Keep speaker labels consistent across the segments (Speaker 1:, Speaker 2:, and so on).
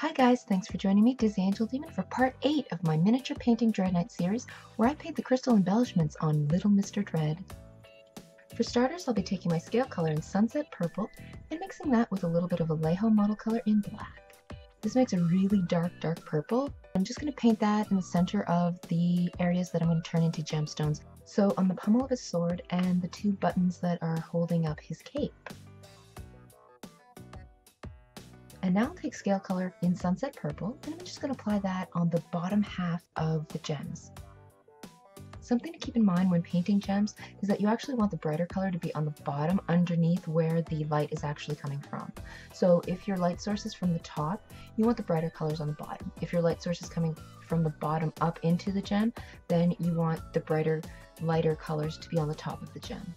Speaker 1: Hi guys, thanks for joining me, Dizzy Angel Demon, for part 8 of my miniature painting Dread Knight series, where I paint the crystal embellishments on Little Mr. Dread. For starters, I'll be taking my scale color in Sunset Purple and mixing that with a little bit of Vallejo model color in black. This makes a really dark, dark purple. I'm just going to paint that in the center of the areas that I'm going to turn into gemstones. So on the pommel of his sword and the two buttons that are holding up his cape. And now I'll take scale color in Sunset Purple, and I'm just going to apply that on the bottom half of the gems. Something to keep in mind when painting gems is that you actually want the brighter color to be on the bottom underneath where the light is actually coming from. So if your light source is from the top, you want the brighter colors on the bottom. If your light source is coming from the bottom up into the gem, then you want the brighter, lighter colors to be on the top of the gem.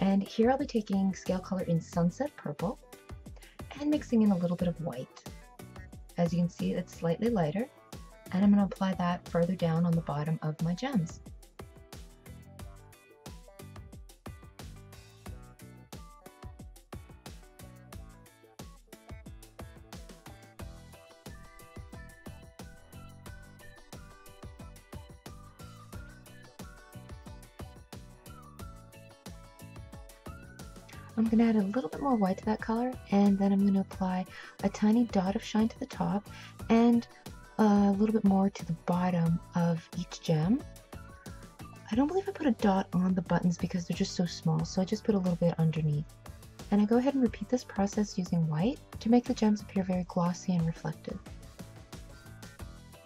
Speaker 1: And here I'll be taking scale color in Sunset Purple and mixing in a little bit of white. As you can see, it's slightly lighter, and I'm going to apply that further down on the bottom of my gems. I'm going to add a little bit more white to that color and then I'm going to apply a tiny dot of shine to the top and a little bit more to the bottom of each gem. I don't believe I put a dot on the buttons because they're just so small so I just put a little bit underneath. And I go ahead and repeat this process using white to make the gems appear very glossy and reflective.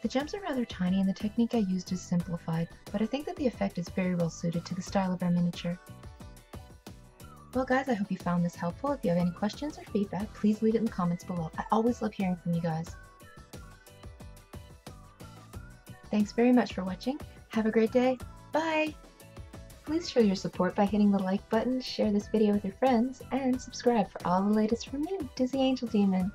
Speaker 1: The gems are rather tiny and the technique I used is simplified, but I think that the effect is very well suited to the style of our miniature. Well guys, I hope you found this helpful. If you have any questions or feedback, please leave it in the comments below. I always love hearing from you guys. Thanks very much for watching. Have a great day. Bye! Please show your support by hitting the like button, share this video with your friends, and subscribe for all the latest from me, Dizzy Angel Demon.